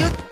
идет